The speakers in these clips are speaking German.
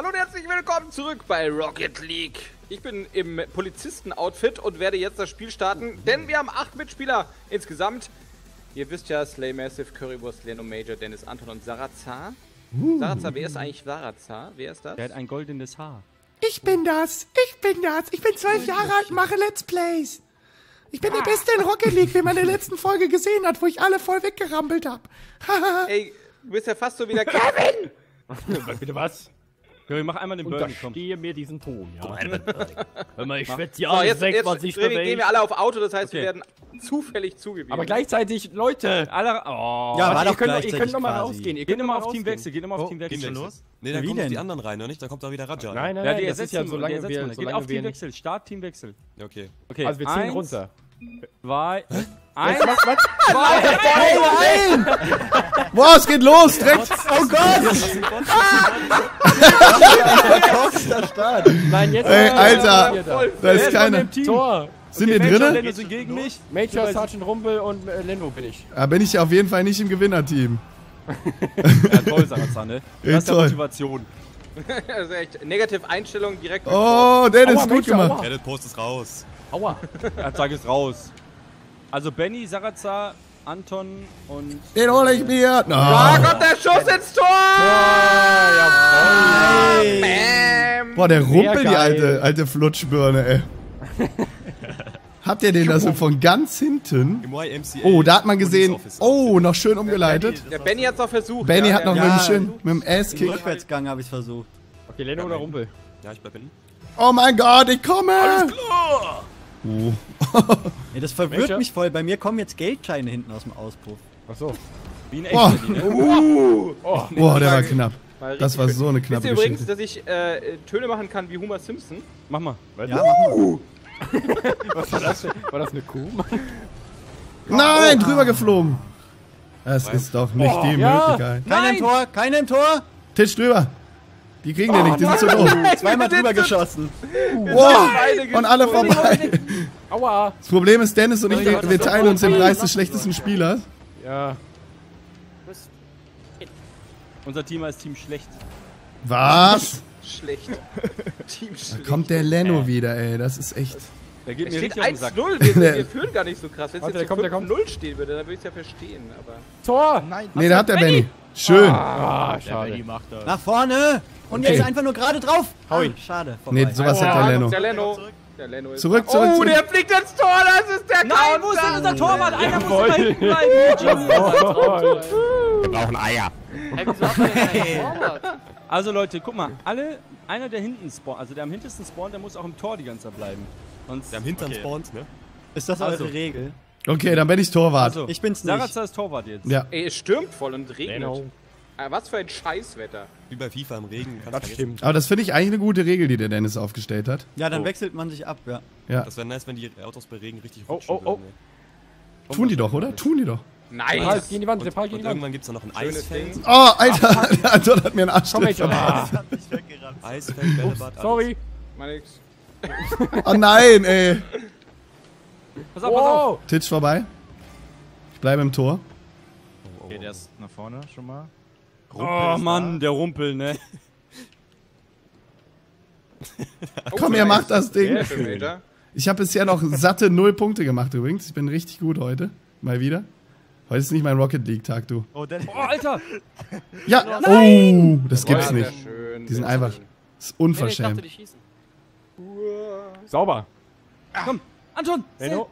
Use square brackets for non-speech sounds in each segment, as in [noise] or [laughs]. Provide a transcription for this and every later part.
Hallo und herzlich willkommen zurück bei Rocket League. Ich bin im Polizisten-Outfit und werde jetzt das Spiel starten, denn wir haben acht Mitspieler insgesamt. Ihr wisst ja, Slay Massive, Currywurst, Leno Major, Dennis Anton und Sarazar. Sarazar, wer ist eigentlich Sarazar? Wer ist das? Der hat ein goldenes Haar. Ich bin das. Ich bin das. Ich bin zwölf Jahre alt und mache Let's Plays. Ich bin der Beste in Rocket League, wie man in der letzten Folge gesehen hat, wo ich alle voll weggerampelt habe. [laughs] Ey, du bist ja fast so wie der Kevin! [laughs] Bitte was? Curry, mach einmal den Burger, komm. Unterstehe mir diesen Ton, ja. [laughs] Hör mal, ich schwätze ja So, jetzt, weg, jetzt was ich gehen wir alle auf Auto, das heißt, wir Okay. werden zufällig zugewiesen. Aber gleichzeitig, Leute, Alle, oh. Ja, war warte, doch ihr könnt, ihr könnt noch mal quasi. rausgehen. Ihr Geht nochmal mal auf. Teamwechsel, geht nochmal auf Oh, Teamwechsel. Gehen wir los? Nee, dann kommen die anderen rein, oder nicht? Dann kommt da wieder Raja. Nein, nein, Ja, nein, die das ist ersetzen ja, wir, solange ersetzen wir, wir. Geht auf wir nicht... Teamwechsel, Start Teamwechsel. Ja, okay. Okay, Also wir ziehen eins, runter. zwei, eins, Was, was? Boah, es geht los, direkt. Oh Gott. [laughs] Start. Nein, jetzt... Ey, Alter. Da ist keiner. Tor. Sind wir Major, drinnen? Leno sind gegen mich. Major, Sergeant Rumpel und äh, Leno bin ich. Da bin ich auf jeden Fall nicht im Gewinnerteam. Ja, [laughs] toll, Sarazar, [laughs] ne? Das ist ja. Motivation. Ist echt Negative Einstellung direkt. Oh, Dennis, Aua, gut Major, gemacht. aua. Das Post ist raus. Aua. Ja, sag es raus. Also Benny, Sarazar, Anton und... Den hole ich mir. Da Oh. kommt der Schuss ins Tor! Bam! Boah, der Rumpel, die alte, alte Flutschbirne, ey. [laughs] Habt ihr den da so von ganz hinten? Oh, da hat man gesehen. Oh, noch schön umgeleitet. Der Benny hat's noch versucht. Benny ja, hat noch der- mit dem Ja. schön, mit dem Ass-Kick. Rückwärtsgang habe ich versucht. Okay, Leno oder Rumpel? Ja, ich bleib hinten. Oh mein Gott, ich komme! Oh. Nee, [laughs] das verwirrt Welcher? mich voll. Bei mir kommen jetzt Geldscheine hinten aus dem Auspuff. Achso. Wie ein Boah. echter, ne? Boah, der war knapp. War Das war richtig so eine Wisst knappe ihr übrigens, dass ich äh, Töne machen kann wie Homer Simpson? Mach mal. Ja, mach mal. [laughs] Was war das denn? War das eine Kuh? [laughs] Nein, drüber geflogen. Das ist doch nicht die ja. Möglichkeit. Keiner im Tor, keiner im Tor. Tisch drüber. Die kriegen den nicht, die sind zu doof. [laughs] Zweimal drüber geschossen. Wow. Und alle vorbei. Aua. Das Problem ist, Dennis und ich, wir wir teilen uns den Preis des schlechtesten Spielers. Ja. Unser Team heißt Team Schlecht. Was? Schlecht. Team schlecht. Kommt der Leno wieder, ey. Das ist echt. Der geht Es mir steht richtig auf den Sack. 1-0, wir, wir [laughs] führen gar nicht so krass. Wenn es Warte, jetzt der kommt, der kommt. 0 stehen würde, dann würde ich es ja verstehen. Aber Tor. Nee, da hat der Benny. Schön. Ah, schade. Nach vorne. Und Okay. jetzt einfach nur gerade drauf. Hau ihn. Ah, schade. Vorbei. Nee, sowas hat der Leno. der Leno. Der Leno ist Zurück, Oh, zurück, zurück. der fliegt ins Tor, das ist der Nein, wo ist denn unser Torwart? Einer muss Jawohl. immer hinten bleiben. [laughs] Also Leute, guck mal, alle, einer der hinten spawnt, also der am hintesten spawnt, der muss auch im Tor die ganze Zeit bleiben. Sonst, Der am Hintern spawnt, ne? Ist das Also. eure Regel? Okay, dann bin ich Torwart. also, Ich bin's nicht. Sarazar ist Torwart jetzt. Ja. Ey, es stürmt voll und regnet. Leno. Ah, was für ein Scheißwetter. Wie bei FIFA im Regen. Kannst Das stimmt. Aber das finde ich eigentlich eine gute Regel, die der Dennis aufgestellt hat. Ja, dann Oh. wechselt man sich ab, ja. Ja. Das wäre nice, wenn die Autos bei Regen richtig Oh, rutschen oh, oh. würden. Tun die doch, oder? Tun die doch. Nein. Repal gegen die Wand, Repal und gegen die Wand. irgendwann gibt's da noch ein Eisfeld. Oh, Alter, [laughs] der Anton hat mir einen Arsch Komm, verpasst. Ah, Eisfeld, Bällebad, alles. sorry. Mal nix. Oh nein, ey. Pass auf, pass auf. Wow. Titch vorbei. Ich bleibe im Tor. Geht erst nach vorne schon mal. Oh Mann, der Rumpel, ne? [laughs] Komm, ihr macht das Ding. [laughs] Ich habe bisher noch satte null Punkte gemacht übrigens. Ich bin richtig gut heute. Mal wieder. Heute ist nicht mein Rocket League Tag, du. Oh, der Oh, Alter! Ja. Oh, das gibt's Ja, nicht. schön, Die sind einfach. Das ist unverschämt. Sauber. Komm, Anton! Leno.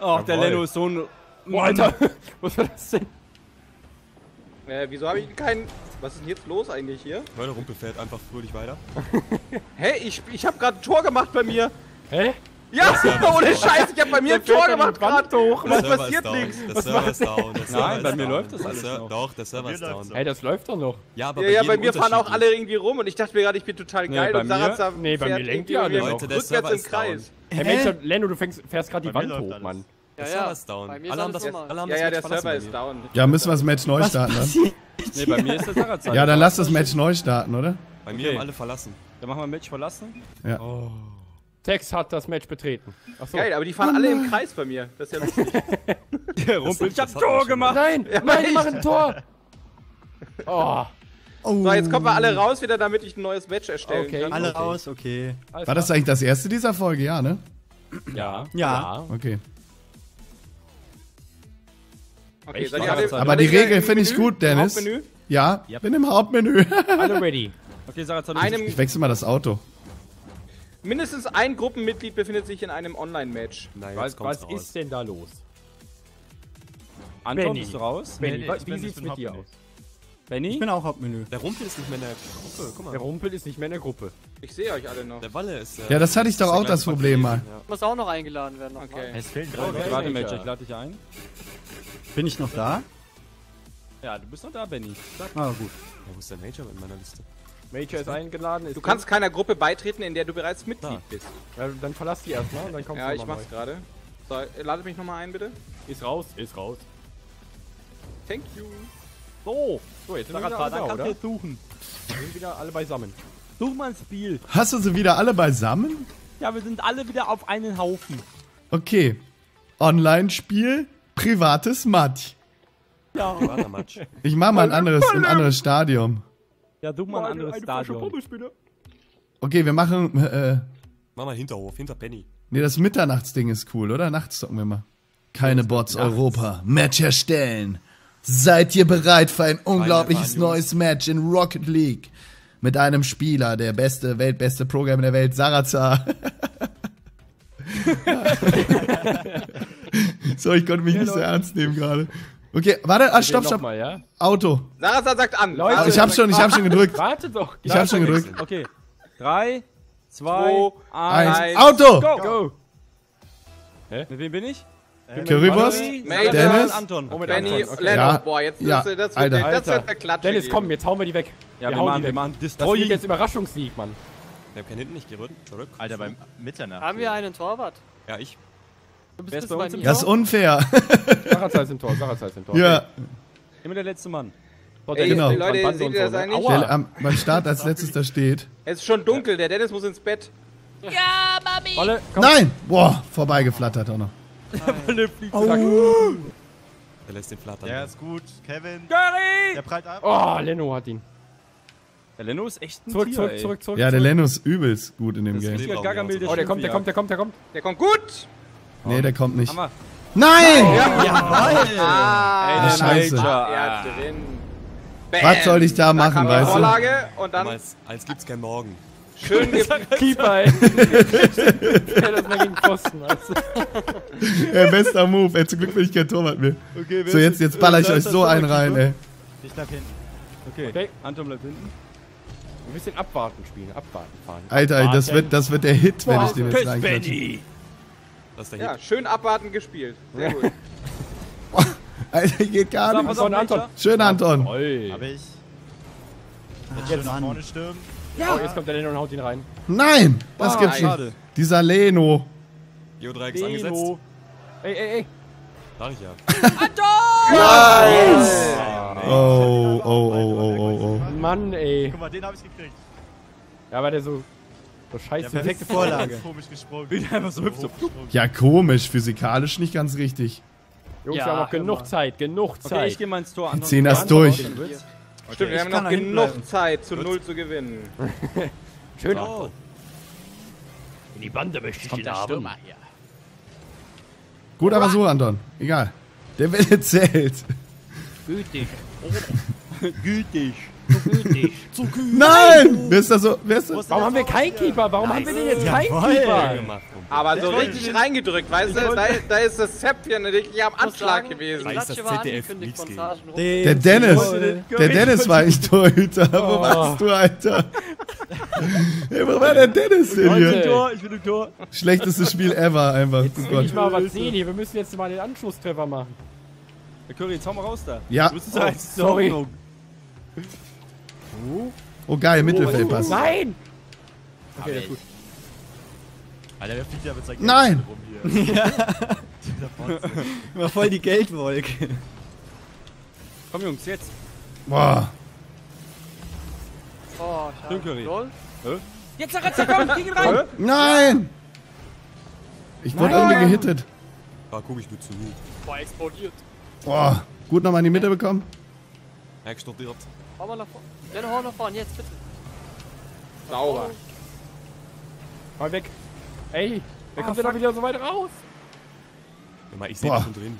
Ach, der Jawohl. Leno ist so ein... Oh, Alter. [laughs] Was war das denn? Äh, wieso habe ich keinen... Was ist denn jetzt los eigentlich hier? Leute, Rumpel fährt einfach fröhlich weiter. [laughs] Hä? Ich, ich habe gerade ein Tor gemacht bei mir. Hä? Ja, [laughs] ohne Scheiß, ich habe bei mir ein Tor gemacht gerade. hoch. Server passiert nichts. Der Server ist down. Nein, ist bei mir down. läuft das alles noch. Doch, der Server ist down. Hey, das läuft doch noch. Ja, aber Ja, ja, bei mir fahren auch alle irgendwie rum und ich dachte mir gerade, ich bin total Nee, geil bei und mir- Sarazar nee, bei mir lenkt die alle. Leute, der rückwärts im Kreis. Hey? Major, Leno, du fängst, fährst gerade die Bei Wand hoch, alles. Mann. Der Ja, Server ja. ist down. Bei mir Alle haben ist das, alle haben Ja, das ja, Match der verlassen Server bei ist down. Ja, müssen wir das Match neu starten dann? Nee, bei mir ist der Sarazar. Ja, dann lass das Match neu starten, oder? Bei mir haben alle verlassen. Dann machen wir ein Match verlassen. Tex hat das Match betreten. Achso. Geil, aber die fahren alle im Kreis bei mir. Das ist ja lustig. [laughs] Der Rumpel, ich hab Tor gemacht! Nein, nein, die machen ein Tor. [laughs] Oh. So, jetzt kommen wir alle raus wieder, damit ich ein neues Match erstellen Okay. kann. Alle Okay. raus, okay. Alles War das eigentlich das erste dieser Folge? Ja, ne? Ja. Ja. Okay. Okay, ihr alle, Aber die Regel finde ich gut, Im Dennis. Hauptmenü? Ja, bin im Hauptmenü. Alle [laughs] ready. Okay, Sarah, Einem, Ich wechsle mal das Auto. Mindestens ein Gruppenmitglied befindet sich in einem Online-Match. Was, was raus. ist denn da los? Anton, Benny. bist du raus? Benny, nee, ich wie bin- sieht's mit dir aus? Benny? Ich bin auch Hauptmenü. Der Rumpel ist nicht mehr in der Gruppe. Guck mal. Der Rumpel ist nicht mehr in der Gruppe. Ich sehe euch alle noch. Der Walle ist. Äh, Ja, das hatte ich doch auch das Problem Mann mal. Muss auch noch eingeladen werden. nochmal. Okay. Es fehlen drei Okay. Warte, Major. Major, ich lade dich ein. Bin ich noch da? Ja, du bist noch da, Benny. Sag. Ah, gut. Ja, wo ist der Major mit meiner Liste? Major ist eingeladen. Ist Du kannst keiner Gruppe beitreten, in der du bereits Mitglied Da. bist. Ja, dann verlass die erstmal und dann kommst Ja, du ich noch mal mach's gerade. So, ladet mich nochmal ein, bitte. Ist raus, ist raus. Thank you. So, so jetzt sind wir wieder alle da, oder? suchen. Wir sind wieder alle beisammen. Such mal ein Spiel. Hast du sie wieder alle beisammen? Ja, wir sind alle wieder auf einen Haufen. Okay. Online-Spiel, privates Match. Ja. Privater Match. Ich mach mal ein anderes, ein anderes Stadium. Ja, such mal ein anderes Stadion. bitte. Okay, wir machen, äh, Mach mal Hinterhof, hinter Penny. nee, das Mitternachtsding ist cool, oder? Nachts zocken wir mal. Keine Bots Europa. Match erstellen. Seid ihr bereit für ein unglaubliches Jungs. neues Match in Rocket League? Mit einem Spieler, der beste, weltbeste Programm der Welt, Sarazar. [laughs] [laughs] so, ich konnte mich nicht so ernst nehmen gerade. Okay, warte, ah, stopp, stopp. Mal, ja? Auto. Sarasa sagt an. Leute, Sarasa Ich hab schon, ich hab schon gedrückt. Warte doch. Ich hab schon gedrückt. Okay. Drei, zwei, Zwei, eins. Eins. Auto! Go! Go! Mit wem bin ich? Currywurst? Major, Dennis? Anton. Oh, mit Benny. Leno. Ja. Boah, jetzt Ja, das, wird, Alter. das Alter. wird der Klatsch. Dennis, hier. komm, jetzt hauen wir die weg. Ja, wir hauen machen, die wir weg. machen Das Destroy. wird jetzt Überraschungssieg, Mann. Der kann hinten nicht gerührt. Zurück. Alter, beim Mitternacht. Haben wir einen Torwart? Ja, ich. Du bist Wer ist bei uns im mir. Das ist unfair. [laughs] Sarah ist im Tor, Sarah ist im Tor. Ja, Immer der letzte Mann. So, Ey, Genau. Leute, seht ihr das so, ne? eigentlich? Der am, beim Start als letztes da steht. Es ist schon dunkel, der Dennis muss ins Bett. Wolle, komm. Nein! Boah, vorbeigeflattert auch noch. Der lässt den flattern. Der ist gut. Kevin. Curry! Der prallt ab. Oh, Leno hat ihn. Der Leno ist echt ein Zurück, Tier, zurück, zurück, zurück. Ja, der. Leno ist übelst gut in dem Das Game. ist Gargamel, Oh, der kommt, der kommt, der kommt, der kommt. Der kommt gut. Nee, der kommt nicht. Hammer. Nein! Ah, Ach, scheiße. drin. Bam. Was soll ich da machen, die weißt du? Vorlage und dann als, als gibt's kein Morgen. schön [laughs] Keeper, [laughs] [laughs] ey. ja, das mal gegen Pfosten, weißt du. Ey, bester Move. Ey, zum Glück bin ich kein Torwart mehr. So, jetzt, jetzt baller ich euch so einen rein, ey. Ich bleib hinten. Okay. Okay. Anton bleibt hinten. Ein bisschen abwarten spielen, abwarten fahren. Alter, ey, das wird, das wird der Hit, wenn ich den jetzt reinklatsche. Das ist der Ja, Hit. schön abwarten gespielt. Sehr gut. [laughs] Alter, geht gar Sag, nicht. pass auf, Anton. Schön, Anton. Oi. Hab ich. Jetzt schön nach vorne stürmen. Oh, jetzt kommt der Leno und haut ihn rein. Nein! Das Ah, gibt's schade. nicht. Dieser Leno. Geodreieck ist angesetzt. Ey, ey, ey. Sag ich ja. Oh, oh, oh, oh, oh, oh. Mann, ey. Guck mal, den hab ich gekriegt. Ja, weil der so, so scheiße Der perfekte. Vorlage. Komisch gesprungen. einfach so hüpft so. Ja, komisch. Physikalisch nicht ganz richtig. Jungs, Ja, wir haben noch genug mal. Zeit, genug Okay, Zeit. ich geh mal ins Tor. Ziehen das durch. wird's. Stimmt, wir haben noch genug bleiben. Zeit, zu Null zu gewinnen. [laughs] Schön. Oh, In die Bande möchte ich der Stürmer hier. Guter Versuch, Anton. Egal. Der Welle zählt. Gütig. [laughs] Gütig. Nein! Wer ist da so? Wer ist das? Warum haben wir keinen Keeper? Warum haben wir denn jetzt keinen Keeper? gemacht. Aber so richtig reingedrückt, weißt du? Da, da ist das Zäpfchen richtig am Anschlag gewesen. Da ist das war ZDF. Der Dennis. Der Dennis war eigentlich Torhüter. Wo warst du, Alter? Hey, wo war der Dennis denn Ich bin im hier? Tor, ich bin im Tor. Schlechtestes Spiel ever, einfach. Jetzt Oh will Gott. ich mal was sehen hier. Wir müssen jetzt mal den Anschlusstreffer machen. Der Curry, jetzt hau mal raus da. Ja. Du bist oh, sorry. Oh, geil, Mittelfeldpass. Nein! Okay, das ist gut. Alter, wer fliegt da mit seinem Nein. rum hier? [laughs] Bonze. War voll die Geldwolke. Komm Jungs, jetzt. Boah. Oh, schade. Jetzt Sarazza, komm, gegen rein. Nein! Ich wurde irgendwie gehittet. Da guck ich nur zu. Boah, explodiert. Boah. Gut nochmal in die Mitte bekommen. Explodiert. Hau mal nach vorne. Leno, hau nach vorne, jetzt bitte. Sauber. Mal weg. Ey, wer kommt denn da wieder so weit raus? Hör mal, ich sehe schon drin.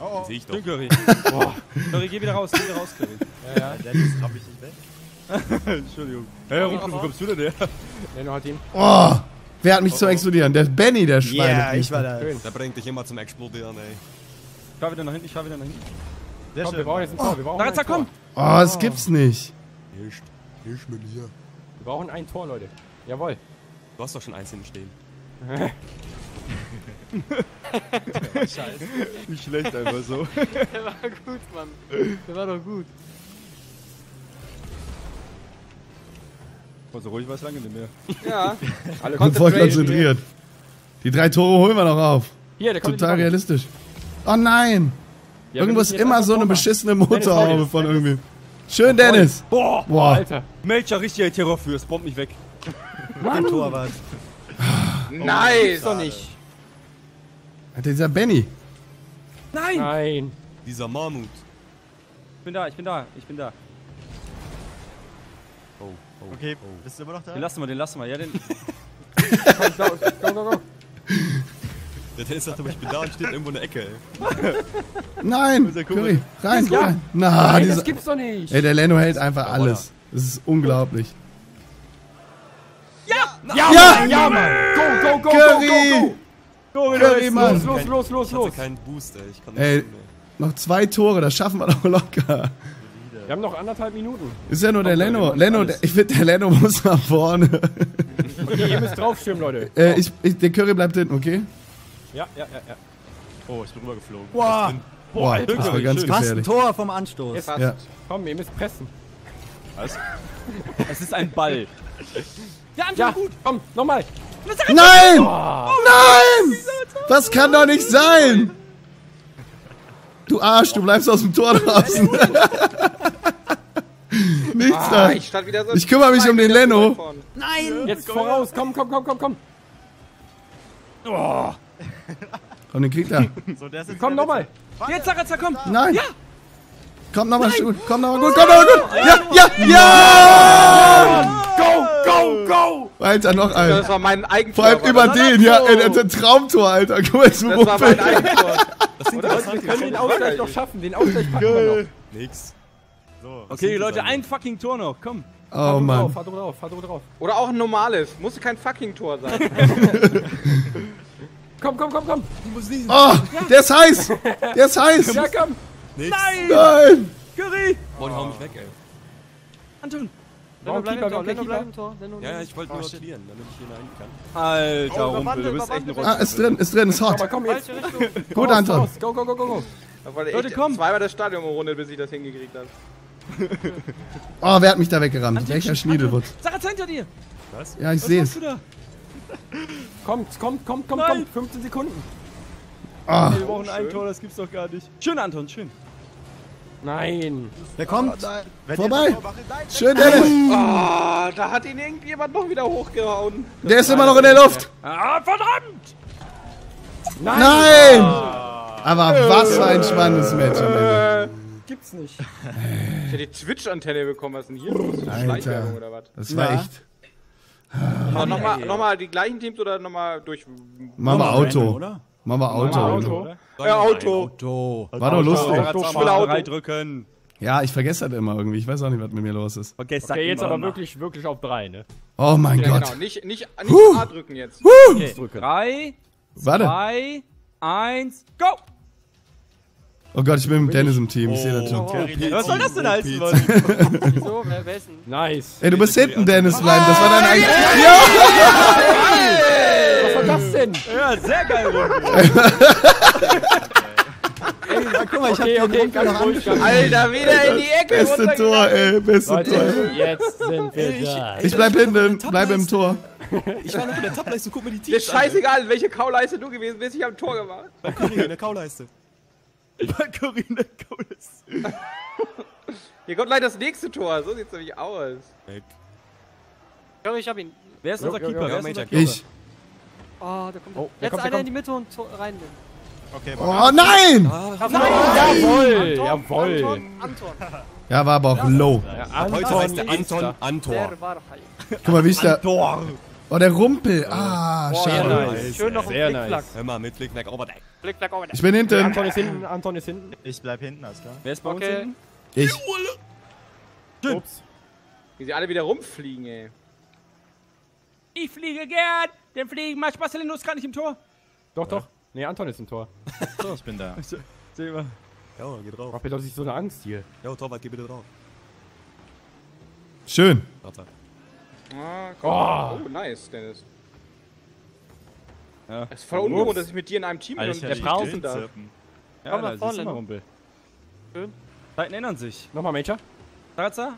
Oh, Sehe ich doch. Curry. [laughs] Boah. Curry, geh wieder raus, geh wieder raus, Curry. [laughs] Ja, ja. Dennis, hab ich nicht weg. [laughs] Entschuldigung. Hey, Rufen, wo kommst du denn her? Leno hat ihn. Oh, wer hat mich zum Explodieren? Der Benny, der Schwein. Ja, ich war da. Schön. Der bringt dich immer zum Explodieren, ey. Ich fahr wieder nach hinten, ich fahr wieder nach hinten. Sehr Komm, wir schön. brauchen jetzt ein Tor. Wir brauchen Tor. komm! Oh, das gibt's nicht. Nicht. Nicht mit mir. Wir brauchen ein Tor, Leute. Jawohl. Du hast doch schon eins hinten stehen. [laughs] Nicht schlecht einfach so. [laughs] Der war gut, Mann. Der war doch gut. So ruhig war es lange nicht mehr. Ja. [laughs] Alle Ich bin voll konzentriert. Die drei Tore holen wir noch auf. Hier, der kommt Total in realistisch. Oh nein! Ja, ist immer so eine beschissene Motorhaube von irgendwie. Schön, Dennis! Boah! Boah. Alter. Major, richtiger Terror fürs, bomb mich weg. Ein Torwart. Nice. Doch nicht. Dieser Benny. Nein! Nein. Dieser Mammut. Ich bin da, ich bin da, ich bin da. Oh, oh. Okay, bist du immer noch da? Den lassen wir, den lassen wir. Ja, den. [laughs] Komm, go, go, go. Der Dennis sagt aber, ich bin da und steht irgendwo in der Ecke, ey. Nein! Curry, rein, Ja. rein. Na, Nein, dieser, das gibt's doch nicht. ey, der Leno hält einfach alles. Das ist unglaublich. Ja, Ja! Mann, ja, Mann. Go, go, go, Curry! go, go. Curry, Los, Mann! los, los, los, Ich hatte los. keinen Boost, ey. Ich kann Ey. nicht ey. Noch zwei Tore, das schaffen wir doch locker. Wir haben noch anderthalb Minuten. Ist ja nur der Leno. Leno, der, ich finde, der Leno [laughs] muss nach vorne. Okay, ihr müsst draufstimmen, Leute. Äh, ich, ich, der Curry bleibt hinten, okay? Ja, ja, ja, ja. Oh, ich bin rübergeflogen. Boah, Boah, Alter. das war ganz Schön. fast ein gefährlich. Tor vom Anstoß. Jetzt, Ja. komm, ihr müsst pressen. Es ist ein Ball. Ja, Anton, Ja, gut. komm, nochmal. Nein! Nein! Das kann doch nicht sein! Du Arsch, du bleibst aus dem Tor draußen. [laughs] Nichts Ah, da. ich stand wieder so. Ich kümmere mich um den Leno. vorne. Jetzt voraus. Komm, komm, komm, komm, komm. Komm, den kriegt er. So, der ist jetzt Komm, nochmal. Jetzt, Sarazza, komm! Nein. Komm nochmal gut, komm nochmal gut, komm nochmal gut. Ja, ja, ja! Go, go, go. Alter, noch ein. Das war mein Eigentor. Vor allem über den, ja, ist ein Traumtor, Alter. Guck mal, Das war mein Eigentor. Das sind Leute, wir können den Ausgleich noch schaffen. Den Ausgleich packen wir noch. Nix. So, Okay, Leute, ein fucking Tor noch, komm. Oh, Fahr drauf, Mann. fahr drauf, fahr drauf. Oder auch ein normales. Musste kein fucking Tor sein. [laughs] Komm, komm, komm, komm. Oh, der ist heiß. Der ist heiß. Ja, komm. Nix. Nein. Curry! Boah, die hauen mich weg, ey. Anton! Warum Keeper, warum Keeper? Ja, ja, ich wollte nur clearen, damit ich hier hinten kann. Alter, Rumpel, du bist echt ein Ah, ist drin, ist drin, ist Aber hot. komm jetzt. Gut, Anton. Go, go, go, go, go. Leute, komm. zweimal das Stadion umrundet, bis ich das hingekriegt habe. [laughs] Oh, wer hat mich da weggerammt? Welcher Schniedelwutz? Sarazza hinter dir! Ja, ich Was sehe machst es. Kommt, kommt, kommt, kommt, Nein. kommt. 15 Sekunden. Oh, Wir brauchen ein Tor, das gibt's doch gar nicht. Schön, Anton, schön. Nein. Der kommt. Wenn Vorbei. schön, Dennis. Ah, da hat ihn irgendjemand noch wieder hochgehauen. Der ist immer noch in der Luft. Ah, verdammt! Nein. Aber was für ein spannendes Match am Ende. Gibt's nicht. Ich hätte die Twitch-Antenne bekommen. Was ist denn hier los? Alter. Oder was? Das war Ja. echt. Aber nochmal noch mal die gleichen Teams oder nochmal durch. Machen wir Random, Auto. oder? Machen wir Auto. Auto. Ja, Auto. Auto. War doch lustig. Sarazza, spiel mal Auto. reindrücken. Ja, ich vergesse das immer irgendwie. Ich weiß auch nicht, was mit mir los ist. Vergesst Okay, jetzt aber wirklich, wirklich auf drei, ne? Oh mein Ja, Gott. genau. Nicht, nicht, nicht A drücken jetzt. Okay. Drei, Warte. zwei, eins, go! Oh Gott, ich bin mit Dennis im Team. Ich sehe das schon. Was soll das denn heißen, Mann? [laughs] Wieso? Wer, denn? Nice. Ey, du bist hinten, Dennis, bleiben. Das war dein eigenes. Was war das denn? Ja, sehr geil. [laughs] Ey, guck mal, ich Okay, hab okay, den noch angeschaut. Alter, wieder in die Ecke. Beste. Tor, ey. Beste Tor. Leute, jetzt sind wir da. Ich bleib hinten. Bleib im Tor. Ich war noch in der Tableiste, guck mir die Teams ist scheißegal, welche Kauleiste du gewesen bist. Ich hab ein Tor gemacht. Bei Curry in der Kauleiste. Corinne Kaulis. Hier kommt gleich das nächste Tor. So sieht's nämlich aus. Weg. Ja, ich hab ihn. Wer ist Jo, unser jo, Keeper? jo, Wer ist unser Keeper? Ich. Oh, da kommt Oh, der Jetzt kommt, einer in die Mitte und rein. Okay, Oh nein! Jawohl, Anton, jawohl. Anton, Anton. Ja, war aber auch low. Ja, Heute heißt der ist Anton. Antor. War fein. Guck mal, wie ich da... Tor. Oh, der Rumpel. Ah, Boah, schade. ja, nice. Schön noch Sehr ein nice. Hör mal, mit Flickflack over der. Flickflack over Ich bin hinten. Anton ist hinten, Anton ist hinten. Ich bleib hinten, alles klar. Wer ist bei uns Okay. hinten? Ich. Ups. Wie sie alle wieder rumfliegen, ey. Ich fliege gern. Den Fliegen macht Marcelino ist gerade nicht im Tor. Doch, doch. Nee, Anton ist im Tor. So, ich bin da. [laughs] Seh mal. Jo, geh drauf. Mach mir doch nicht so eine Angst hier. Jo, Torwart, geh bitte drauf. Schön. Warte. Ah, komm. Oh. nice, Dennis. Ja. Es ist voll ungewohnt, dass ich mit dir in einem Team bin und der dissen darf. Ja, Komm da nach vorne, mal? Rumpel. Schön. Zeiten ändern sich. Nochmal, Major. Taratza?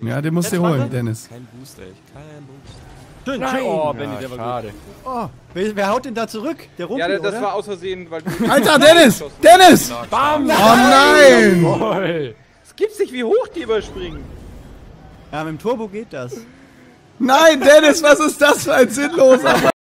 Ja, den musst du holen, warte. Dennis. Kein Boost, ey. Kein Boost. Schön, Nein. Oh, Benny, ja, der war schade. Oh, wer, wer haut denn da zurück? Der Rumpel, Ja, das oder? war aus Versehen, weil du. Alter, Dennis! Dennis! Bam! Oh nein! Es gibt's nicht, wie hoch die überspringen. Ja, mit dem Turbo geht das. Nein, Dennis, was ist das für ein sinnloser